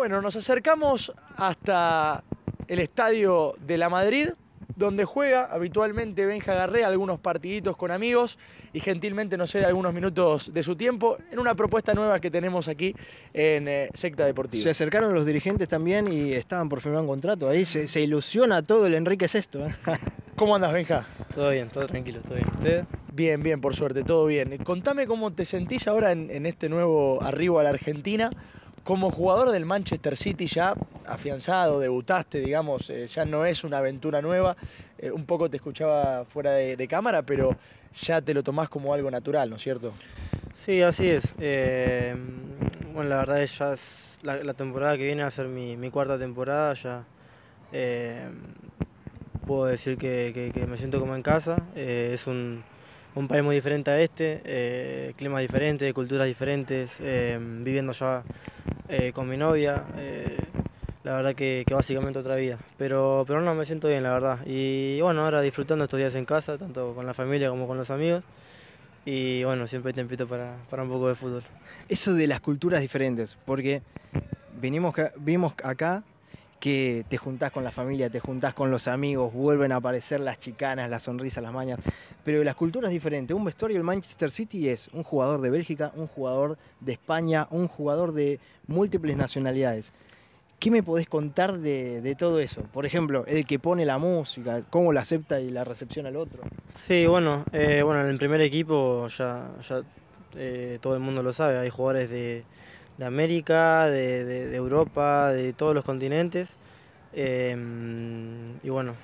Bueno, nos acercamos hasta el estadio de la Madrid, donde juega habitualmente Benja Garré algunos partiditos con amigos y gentilmente nos cede algunos minutos de su tiempo en una propuesta nueva que tenemos aquí en eh, Secta Deportiva. Se acercaron los dirigentes también y estaban por firmar un contrato. Ahí se, se ilusiona todo el Enrique Sexto. ¿eh? ¿Cómo andas, Benja? Todo bien, todo tranquilo, todo bien. ¿Ustedes? Bien, bien, por suerte, todo bien. Contame cómo te sentís ahora en, en este nuevo arribo a la Argentina. Como jugador del Manchester City ya afianzado, debutaste, digamos, eh, ya no es una aventura nueva. Eh, un poco te escuchaba fuera de, cámara, pero ya te lo tomás como algo natural, ¿no es cierto? Sí, así es. Eh, bueno, la verdad es ya la, temporada que viene va a ser mi, cuarta temporada. Ya puedo decir que, me siento como en casa. Es un, un país muy diferente a este, climas diferentes, culturas diferentes, viviendo ya eh, con mi novia. eh, la verdad que, que básicamente otra vida. Pero, pero no, me siento bien, la verdad. Y bueno, ahora disfrutando estos días en casa, tanto con la familia como con los amigos. Y bueno, siempre hay tiempito para, para un poco de fútbol. Eso de las culturas diferentes, porque venimos, vimos acá que te juntás con la familia, te juntás con los amigos, vuelven a aparecer las chicanas, las sonrisas, las mañas, pero las culturas diferentes. Un vestuario del Manchester City es un jugador de Bélgica, un jugador de España, un jugador de múltiples nacionalidades. ¿Qué me podés contar de, de todo eso? Por ejemplo, el que pone la música, cómo la acepta y la recepciona el otro. Sí, bueno, eh, bueno, en el primer equipo ya, ya eh, todo el mundo lo sabe, hay jugadores de, de América, de, de- Europa, de todos los continentes. eh, y bueno,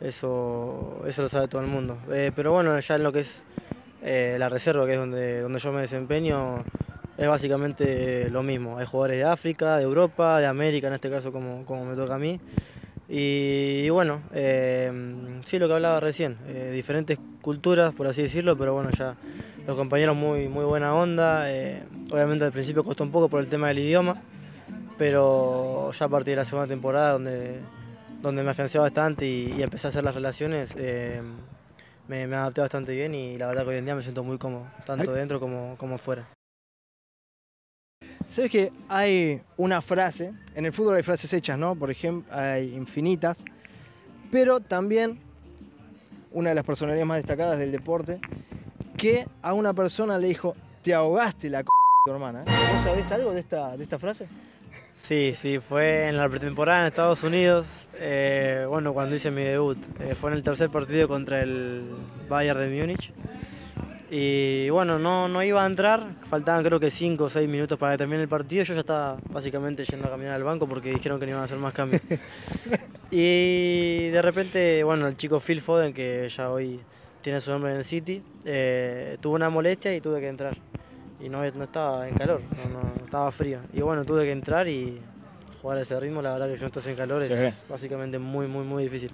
eso, eso lo sabe todo el mundo. Eh, pero bueno, ya en lo que es eh, la reserva, que es donde, donde yo me desempeño, es básicamente lo mismo. Hay jugadores de África, de Europa, de América, en este caso como, como me toca a mí. Y, bueno, eh, sí, lo que hablaba recién, eh, diferentes culturas, por así decirlo, pero bueno, ya los compañeros muy, muy buena onda. eh, obviamente al principio costó un poco por el tema del idioma, pero ya a partir de la segunda temporada, donde, donde me afiancé bastante y, y empecé a hacer las relaciones, eh, me, me adapté bastante bien y la verdad que hoy en día me siento muy cómodo, tanto dentro como, como fuera. ¿Sabes que hay una frase? En el fútbol hay frases hechas, ¿no? Por ejemplo, hay infinitas. Pero también una de las personalidades más destacadas del deporte, que a una persona le dijo, te ahogaste la c de tu hermana. ¿eh? ¿Vos sabés algo de esta, de esta frase? Sí, sí, fue en la pretemporada en Estados Unidos, eh, bueno, cuando hice mi debut. Eh, fue en el tercer partido contra el Bayern de Múnich. Y bueno, no, no iba a entrar, faltaban creo que 5 o 6 minutos para que termine el partido. Yo ya estaba básicamente yendo a caminar al banco porque dijeron que no iban a hacer más cambios. y de repente, bueno, el chico Phil Foden, que ya hoy tiene su nombre en el City, eh, tuvo una molestia y tuve que entrar y no, no estaba en calor, no, no, estaba frío. Y bueno, tuve que entrar y jugar a ese ritmo, la verdad que si no estás en calor Sí. es básicamente muy, muy, muy difícil.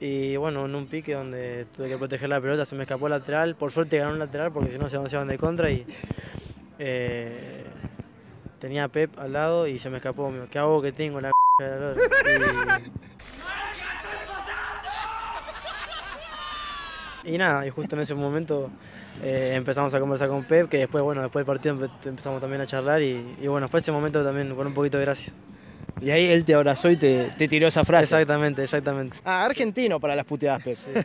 Y bueno, en un pique donde tuve que proteger la pelota, se me escapó el lateral, por suerte ganó un lateral porque si no se avanzaban de contra y eh, tenía a Pep al lado y se me escapó, ¿qué hago que tengo la c- de la lora? Y, nada, y justo en ese momento eh, empezamos a conversar con Pep, que después, bueno, después del partido empe- empezamos también a charlar y bueno, fue ese momento también con un poquito de gracia. Y ahí él te abrazó y te, te tiró esa frase. Exactamente, exactamente. Ah, argentino para las puteadas, Pep. Sí,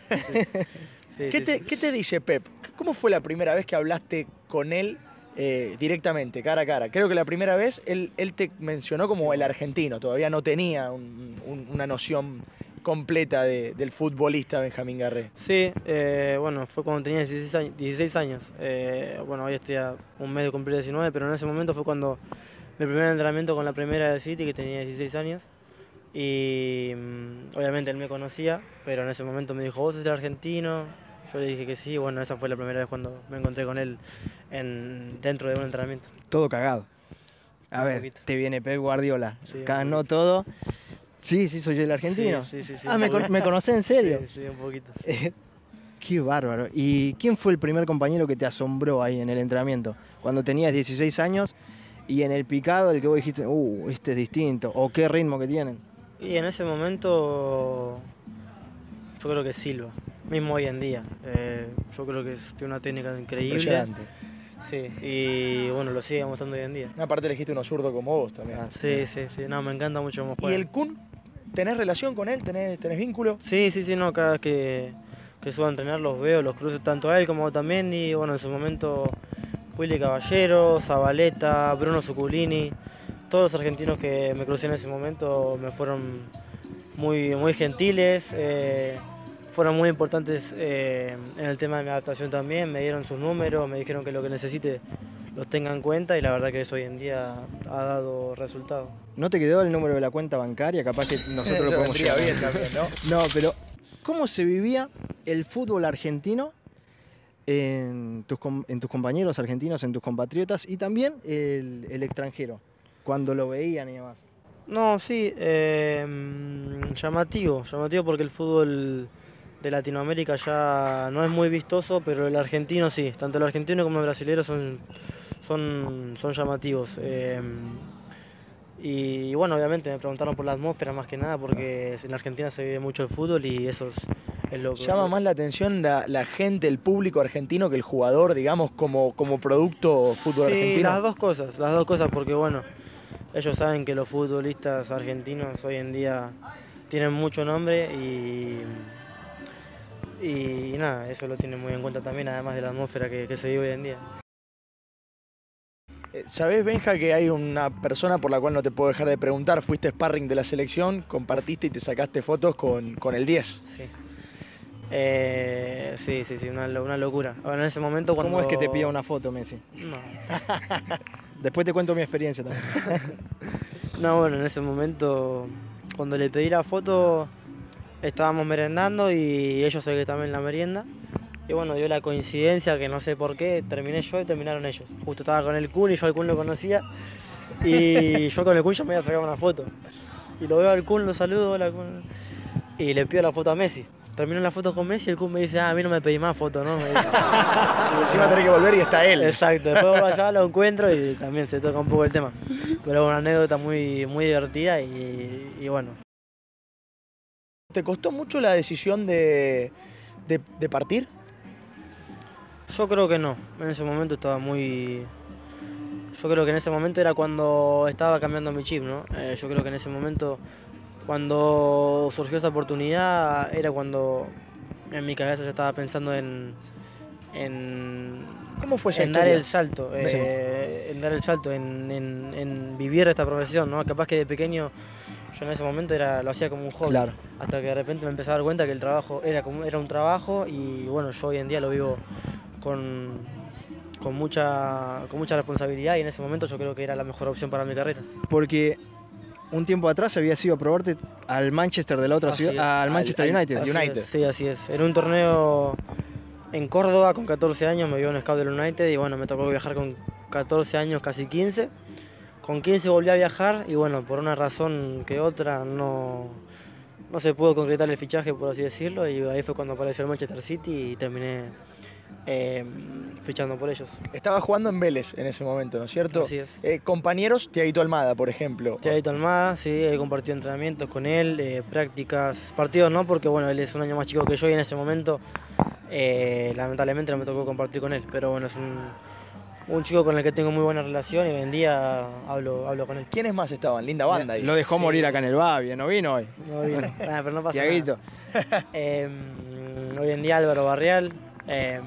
¿Qué sí, te, sí. qué te dice Pep? ¿Cómo fue la primera vez que hablaste con él eh, directamente, cara a cara? Creo que la primera vez él, él te mencionó como el argentino, todavía no tenía un- un- una noción completa de- del futbolista Benjamín Garré. Sí, eh, bueno, fue cuando tenía 16 años. 16 años. Eh, bueno, hoy estoy a un mes de cumplir 19, pero en ese momento fue cuando mi primer entrenamiento con la primera del City, que tenía 16 años. Y mm, obviamente él me conocía, pero en ese momento me dijo, vos sos el argentino. Yo le dije que sí, bueno, esa fue la primera vez cuando me encontré con él en, dentro de un entrenamiento. todo cagado. A Un ver, poquito. te viene Pep Guardiola. Sí, Ganó todo. Sí, sí, soy el argentino. Sí, sí, ah, ¿me, con- me conocés en serio? Sí, sí, un poquito. Eh, Qué bárbaro. ¿Y quién fue el primer compañero que te asombró ahí en el entrenamiento? Cuando tenías 16 años y en el picado el que vos dijiste, uh, este es distinto, o qué ritmo que tienen. Y en ese momento yo creo que Silva, mismo hoy en día. Eh, yo creo que es- tiene una técnica increíble. Impresionante. Sí, y bueno, lo sigue mostrando hoy en día. Aparte elegiste uno zurdo como vos también. Ah, sí, sí, sí, no, me encanta mucho cómo ¿Y juega. el Kun? ¿Tenés relación con él? ¿Tenés, tenés vínculo? Sí, sí, sí, no, cada vez que, que subo a entrenar los veo, los cruzo tanto a él como también y bueno, en su momento Willy Caballero, Zabaleta, Bruno Zuculini, todos los argentinos que me crucé en ese momento me fueron muy, muy gentiles, eh, fueron muy importantes eh, en el tema de mi adaptación también, me dieron sus números, me dijeron que lo que necesite los tenga en cuenta y la verdad que eso hoy en día ha dado resultado. ¿No te quedó el número de la cuenta bancaria? Capaz que nosotros lo podemos llevar. bien también, ¿no? No, pero ¿cómo se vivía el fútbol argentino en tus, en tus compañeros argentinos, en tus compatriotas y también el, el extranjero, cuando lo veían y demás? No, sí, mm, llamativo, llamativo porque el fútbol de Latinoamérica ya no es muy vistoso, pero el argentino sí, tanto el argentino como el brasileño son, son, son llamativos. eh, y, bueno, obviamente me preguntaron por la atmósfera más que nada, porque en Argentina se vive mucho el fútbol y eso es, Llama más la atención la, la gente, el público argentino que el jugador, digamos, como, como producto fútbol Sí, argentino. las dos cosas, las dos cosas, porque bueno, ellos saben que los futbolistas argentinos hoy en día tienen mucho nombre y, y, nada, eso lo tienen muy en cuenta también, además de la atmósfera que, que se vive hoy en día. Eh, ¿Sabés, Benja, que hay una persona por la cual no te puedo dejar de preguntar? Fuiste sparring de la selección, compartiste y te sacaste fotos con, con el 10. Sí. Eh, sí, sí, sí, una, lo- una locura. Bueno, en ese momento cuando... ¿Cómo es que te pida una foto, Messi? No. Después te cuento mi experiencia también. No, bueno, en ese momento, cuando le pedí la foto, estábamos merendando y ellos se que también en la merienda. Y bueno, dio la coincidencia que no sé por qué, terminé yo y terminaron ellos. Justo estaba con el Kun y yo al Kun lo conocía. Y yo con el Kun ya me iba a sacar una foto. Y lo veo al Kun, lo saludo, hola Kun. Y le pido la foto a Messi. Termino la foto con Messi y el Kun me dice, ah, a mí no me pedí más foto, ¿no? Me dice. Y encima tenés que volver y está él. Exacto, después allá, lo encuentro y también se toca un poco el tema. Pero una anécdota muy, muy divertida y, y bueno. ¿Te costó mucho la decisión de, de- de partir? Yo creo que no, en ese momento estaba muy... Yo creo que en ese momento era cuando estaba cambiando mi chip, ¿no? Eh, yo creo que en ese momento, cuando surgió esa oportunidad, era cuando en mi cabeza ya estaba pensando en... en ¿Cómo fue esa en dar el salto, Sí. eh, en dar el salto, en, en- en vivir esta profesión, ¿no? Capaz que de pequeño yo en ese momento era, lo hacía como un hobby. Claro. Hasta que de repente me empecé a dar cuenta que el trabajo era, como, era un trabajo y bueno, yo hoy en día lo vivo con, con, mucha, con mucha responsabilidad y en ese momento yo creo que era la mejor opción para mi carrera. Porque un tiempo atrás había sido a probarte al Manchester de la otra Así ciudad, es. al Manchester Al- United. al- United. es, sí, así es. En un torneo en Córdoba con 14 años me vio un scout del United y bueno, me tocó viajar con 14 años, casi 15. Con 15 volví a viajar y bueno, por una razón que otra no, no se pudo concretar el fichaje, por así decirlo, y ahí fue cuando apareció el Manchester City y terminé eh, fichando por ellos. Estaba jugando en Vélez en ese momento, ¿no es cierto? Así es. Eh, compañeros, Tiaguito Almada, por ejemplo. Tiaguito Almada, sí, he compartido entrenamientos con él, eh, prácticas, partidos no, porque bueno, él es un año más chico que yo y en ese momento eh, lamentablemente no me tocó compartir con él, pero bueno, es un, un chico con el que tengo muy buena relación y hoy en día hablo, hablo con él. ¿Quiénes más estaban? Linda banda ahí. Lo dejó Sí. morir acá en el Babia, ¿no vino hoy? No vino, Ah, pero no pasa Tiaguito. nada. Eh, hoy en día Álvaro Barrial, eh,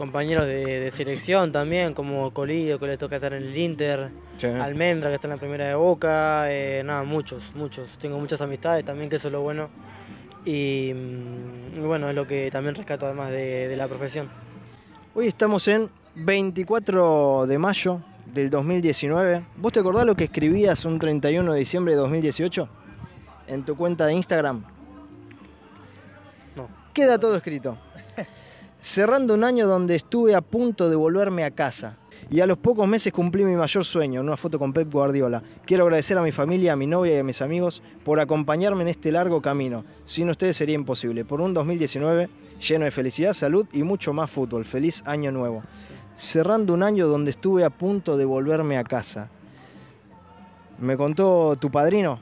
compañeros de, de selección también, como Colidio, que le toca estar en el Inter. Sí. Almendra, que está en la primera de Boca, eh, nada, muchos, muchos. Tengo muchas amistades también, que eso es lo bueno. Y, mm, y bueno, es lo que también rescato además de, de la profesión. Hoy estamos en 24 de mayo del 2019. ¿Vos te acordás lo que escribías un 31 de diciembre de 2018? En tu cuenta de Instagram. Queda todo escrito. Cerrando un año donde estuve a punto de volverme a casa. Y a los pocos meses cumplí mi mayor sueño, una foto con Pep Guardiola. Quiero agradecer a mi familia, a mi novia y a mis amigos por acompañarme en este largo camino. Sin ustedes sería imposible. Por un 2019 lleno de felicidad, salud y mucho más fútbol. Feliz año nuevo. Cerrando un año donde estuve a punto de volverme a casa. Me contó tu padrino,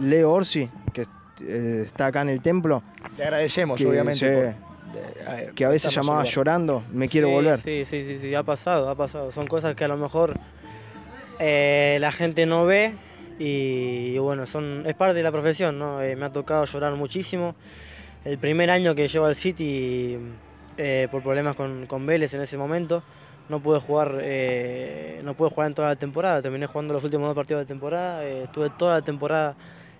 Leo Orsi, que eh, está acá en el templo, Le agradecemos, que, obviamente. sí, por- de- eh, Que a veces llamaba llorando, me quiero Sí, volver. Sí, sí, sí, sí, ha pasado, ha pasado. Son cosas que a lo mejor eh, la gente no ve y, y bueno, son, es parte de la profesión, ¿no? Eh, me ha tocado llorar muchísimo. El primer año que llevo al City eh, por problemas con, con Vélez en ese momento, no pude jugar, eh, no pude jugar en toda la temporada. Terminé jugando los últimos dos partidos de temporada. eh, estuve toda la temporada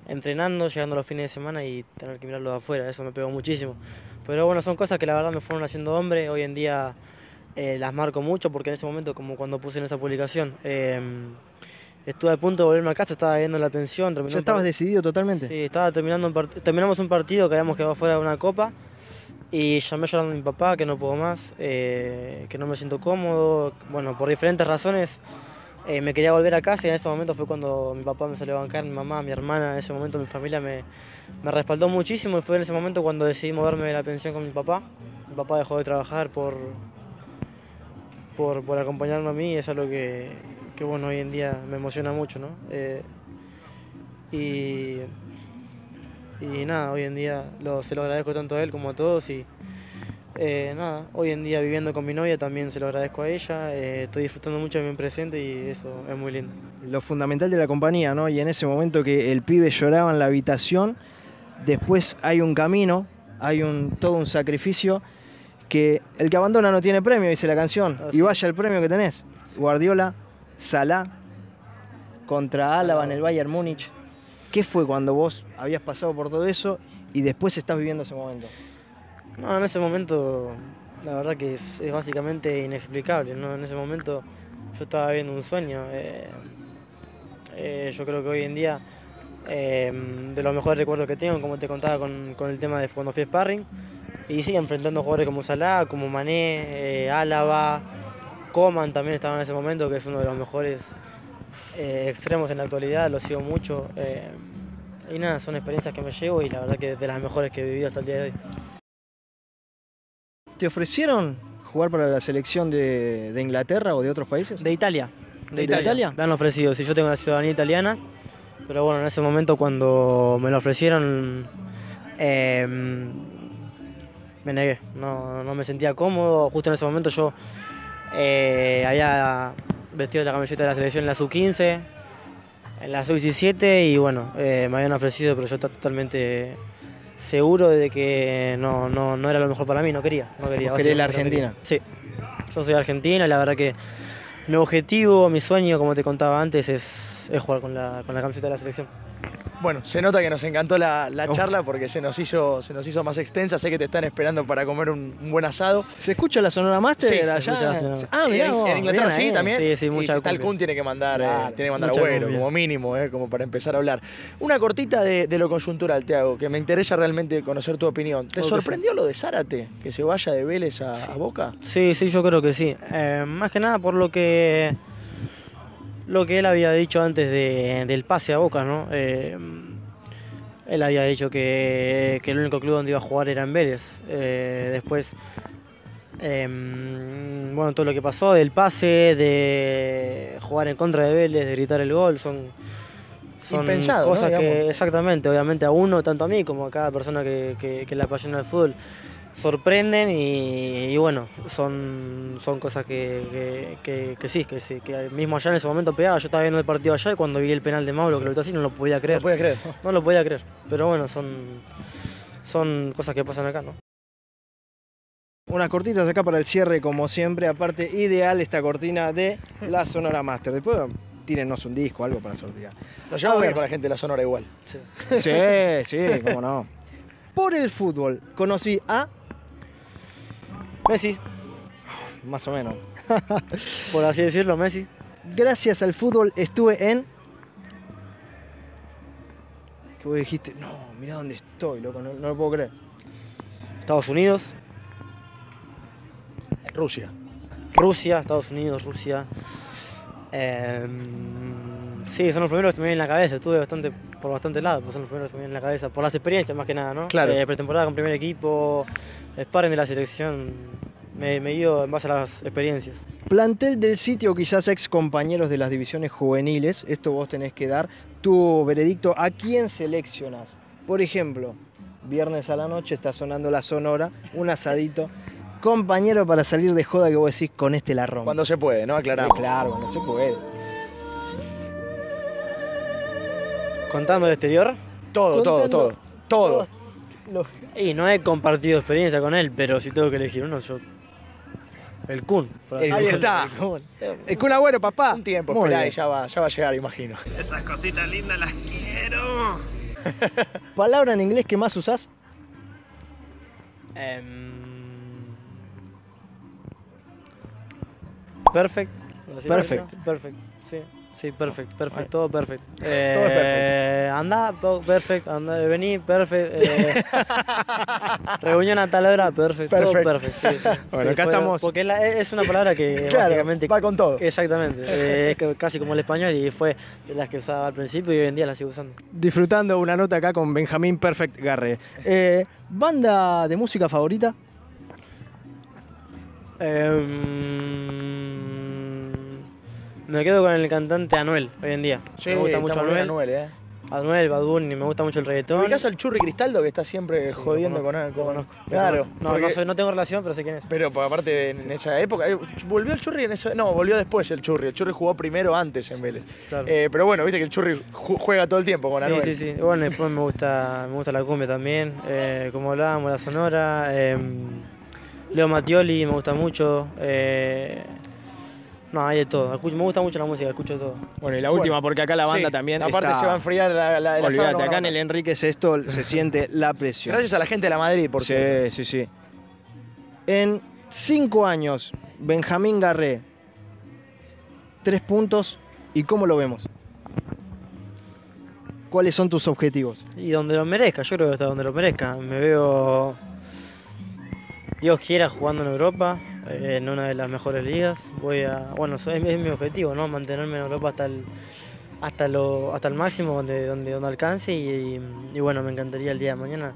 entrenando, llegando los fines de semana y tener que mirarlo de afuera. Eso me pegó muchísimo. Pero bueno, son cosas que la verdad me fueron haciendo hombre. Hoy en día eh, las marco mucho porque en ese momento, como cuando puse en esa publicación, eh, estuve a punto de volverme a casa, estaba viendo la pensión. ¿Ya estabas decidido totalmente? Sí, estaba terminando un terminamos un partido que habíamos quedado fuera de una copa y llamé llorando a mi papá que no puedo más, eh, que no me siento cómodo. Bueno, por diferentes razones eh, me quería volver a casa y en ese momento fue cuando mi papá me salió a bancar, mi mamá, mi hermana, en ese momento mi familia me, me respaldó muchísimo y fue en ese momento cuando decidí moverme de la pensión con mi papá. Mi papá dejó de trabajar por, por, por acompañarme a mí y es algo que, que, bueno, hoy en día me emociona mucho, ¿no? Eh, y, y nada, hoy en día lo- se lo agradezco tanto a él como a todos y eh, nada, hoy en día viviendo con mi novia también se lo agradezco a ella, eh, estoy disfrutando mucho de mi presente y eso es muy lindo. Lo fundamental de la compañía, ¿no? Y en ese momento que el pibe lloraba en la habitación, después hay un camino, hay un, todo un sacrificio que el que abandona no tiene premio, dice la canción. Así Y vaya el premio que tenés. Guardiola, Salah, contra Álava en el Bayern Múnich. ¿Qué fue cuando vos habías pasado por todo eso y después estás viviendo ese momento? No, en ese momento la verdad que es, básicamente inexplicable, ¿no? En ese momento yo estaba viendo un sueño. eh, eh, yo creo que hoy en día eh, de los mejores recuerdos que tengo, como te contaba con, con el tema de cuando fui a Sparring, y sí, enfrentando jugadores como Salah, como Mané, eh, Álava, Coman también estaba en ese momento, que es uno de los mejores eh, extremos en la actualidad, lo sigo mucho. y nada, son experiencias que me llevo y la verdad que de las mejores que he vivido hasta el día de hoy. ¿Te ofrecieron jugar para la selección de, de Inglaterra o de otros países? De Italia. ¿De Italia? Me han ofrecido, si yo tengo la ciudadanía italiana, pero bueno, en ese momento cuando me lo ofrecieron, eh, me negué, no, no me sentía cómodo, justo en ese momento yo eh, había vestido la camiseta de la selección en la sub-15, en la sub-17 y bueno, eh, me habían ofrecido, pero yo estaba totalmente seguro de que no, no, no era lo mejor para mí, no quería. No quería Vos querés la no Argentina. Sí, yo soy argentina y la verdad que mi objetivo, mi sueño, como te contaba antes, es, es jugar con la, con la camiseta de la selección. Bueno, se nota que nos encantó la, la charla porque se nos, hizo, se nos hizo más extensa. Sé que te están esperando para comer un, un buen asado. ¿Se escucha la Sonora Master Sí, se allá? escucha la Sonora Master. Ah, mirá en, vos, en Inglaterra sí también. Sí, sí, y mucha el cumbia. Kun tiene que mandar, eh, tiene que mandar agüero, como mínimo, eh, como para empezar a hablar. Una cortita de, de lo conjuntural, te hago, que me interesa realmente conocer tu opinión. ¿Te sorprendió lo de Zárate? Que se vaya de Vélez a, a Boca. Sí, sí, yo creo que sí. Eh, más que nada por lo que lo que él había dicho antes de- del pase a Boca, ¿no? Eh, él había dicho que, que el único club donde iba a jugar era en Vélez. Eh, después, eh, bueno, todo lo que pasó del pase, de jugar en contra de Vélez, de gritar el gol, son, son Impensado, ¿no? cosas que, exactamente, obviamente a uno, tanto a mí como a cada persona que, que, que le apasiona el fútbol, sorprenden y, y bueno, son, son cosas que, que- que- que sí, que sí, que mismo allá en ese momento pegaba. Yo estaba viendo el partido allá y cuando vi el penal de Mauro que lo así no lo podía No creer. lo podía creer. No lo podía creer. Pero bueno, son, son cosas que pasan acá, ¿no? Unas cortitas acá para el cierre, como siempre. Aparte, ideal esta cortina de la Sonora Master. Después tírennos un disco, algo para sortear. Nos llevamos A bien ver. con la gente de la Sonora igual. Sí. Sí, sí, cómo no. Por el fútbol, conocí a. Messi, Más o menos. por así decirlo, Messi. Gracias al fútbol estuve en. Que vos dijiste, no, mirá dónde estoy, loco, no, no lo puedo creer. Estados Unidos, Rusia. Rusia, Estados Unidos, Rusia. Em, sí, son los primeros que me vienen en la cabeza. Estuve bastante por bastante lados, pero son los primeros que me vienen en la cabeza. Por las experiencias más que nada, ¿no? Claro. Eh, pretemporada con primer equipo, sparring de la selección. Me, me guío en base a las experiencias. Plantel del sitio, quizás ex compañeros de las divisiones juveniles. Esto vos tenés que dar tu veredicto. ¿A quién seleccionás? Por ejemplo, viernes a la noche, está sonando la sonora, un asadito. Compañero para salir de joda que vos decís con este la rompo. Cuando se puede, ¿no? Aclaramos. Claro, cuando se puede. Contando el exterior. Todo, todo, Contando todo. Todo. Los- Y no he compartido experiencia con él, pero si tengo que elegir uno, yo. El Kun. Ahí está. El Kun Agüero, papá. Un tiempo, Muy esperá, bien. y ya va, ya va a llegar, imagino. Esas cositas lindas las quiero. Palabra en inglés que más usás. Em, Perfect. ¿Así Perfect. perfecto? Perfect. Sí, sí, perfect, perfect, todo perfect. es Eh, Anda, po- perfect, anda, vení, perfect. eh, reunión a tal hora, perfect, todo Perfect. perfect. sí, sí. Bueno, Sí, acá fue- estamos- Porque es, la- es una palabra que Claro, básicamente... va con todo. Exactamente, eh, es casi como el español y fue de las que usaba al principio y hoy en día las sigo usando. Disfrutando una nota acá con Benjamín Perfect Garre. Eh, ¿Banda de música favorita? Em, me quedo con el cantante Anuel hoy en día. Sí, me gusta mucho Anuel. Anuel, ¿eh? Anuel, Bad Bunny, me gusta mucho el reggaetón. ¿Ubicás al Churri Cristaldo que está siempre Sí, jodiendo con, conozco, con- Claro. No, porque- no, tengo relación, pero sé quién es. Pero pues, aparte en esa época, eh, volvió el Churri en esa, no, volvió después el Churri. El Churri jugó primero antes en Vélez. Claro. Eh, pero bueno, viste que el Churri ju- juega todo el tiempo con Anuel. Sí, sí, sí. Bueno, después me gusta, me gusta la cumbia también. eh, como hablábamos, la sonora. em, Leo Mattioli me gusta mucho. eh, no, hay de todo. Escucho- me gusta mucho la música, escucho todo. Bueno, y la Bueno, última, porque acá la banda Sí, también Aparte está... se va a enfriar la, la, asado, Olvídate, acá en el. Enrique Sesto se siente la presión. Gracias a la gente de la Madrid, por sí, cierto. sí, sí. En cinco años, Benjamín Garré, tres puntos, ¿y cómo lo vemos? ¿Cuáles son tus objetivos? Y donde lo merezca, yo creo que hasta donde lo merezca. Me veo, Dios quiera, jugando en Europa, eh, en una de las mejores ligas. Voy a, bueno, es, mi objetivo, ¿no? Mantenerme en Europa hasta el, hasta lo, hasta el máximo donde, donde, donde alcance y, bueno, me encantaría el día de mañana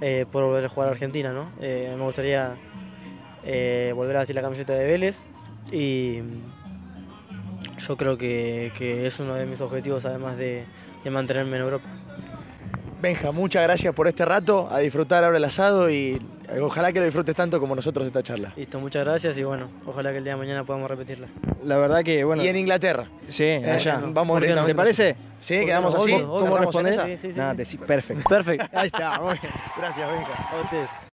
eh, poder volver a jugar a Argentina, ¿no? Eh, me gustaría eh, volver a vestir la camiseta de Vélez y yo creo que, que es uno de mis objetivos además de, de mantenerme en Europa. Benja, muchas gracias por este rato. A disfrutar ahora el asado y ojalá que lo disfrutes tanto como nosotros esta charla. Listo, muchas gracias y bueno, ojalá que el día de mañana podamos repetirla. La verdad que, bueno, y en Inglaterra. sí, Eh, allá. vamos ¿Por qué no? directamente. ¿Te parece? Sí, ¿Por quedamos no? así. ¿Cómo esa. Sí, sí, sí. Nada, te sí, perfecto. Perfecto. Ahí está, muy bien. Gracias, Benja. A ustedes.